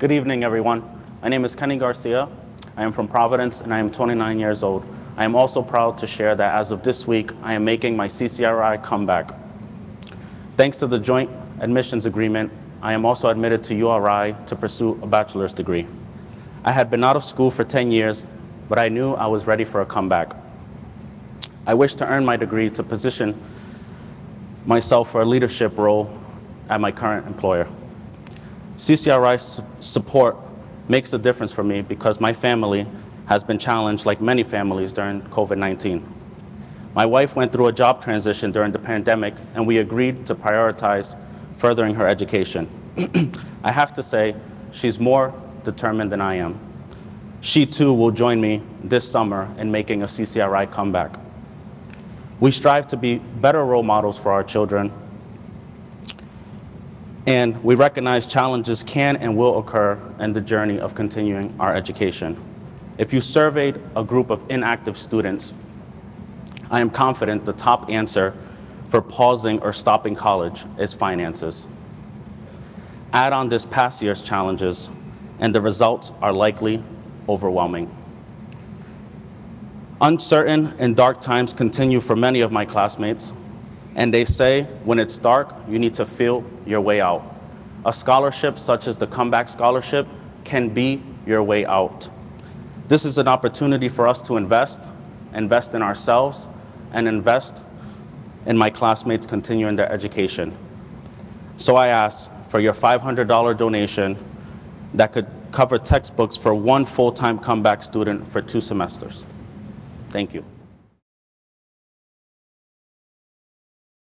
Good evening, everyone. My name is Kenny Garcia. I am from Providence and I am 29 years old. I am also proud to share that as of this week, I am making my CCRI comeback. Thanks to the joint admissions agreement, I am also admitted to URI to pursue a bachelor's degree. I had been out of school for 10 years, but I knew I was ready for a comeback. I wish to earn my degree to position myself for a leadership role at my current employer. CCRI support makes a difference for me because my family has been challenged like many families during COVID-19. My wife went through a job transition during the pandemic and we agreed to prioritize furthering her education. I have to say, she's more determined than I am. She too will join me this summer in making a CCRI comeback. We strive to be better role models for our children, and we recognize challenges can and will occur in the journey of continuing our education. If you surveyed a group of inactive students, I am confident the top answer for pausing or stopping college is finances. Add on this past year's challenges, and the results are likely overwhelming. Uncertain and dark times continue for many of my classmates, and they say when it's dark, you need to feel your way out. A scholarship such as the Comeback Scholarship can be your way out. This is an opportunity for us to invest, invest in ourselves, and invest in my classmates continuing their education. So I ask for your $500 donation that could cover textbooks for one full-time comeback student for two semesters. Thank you.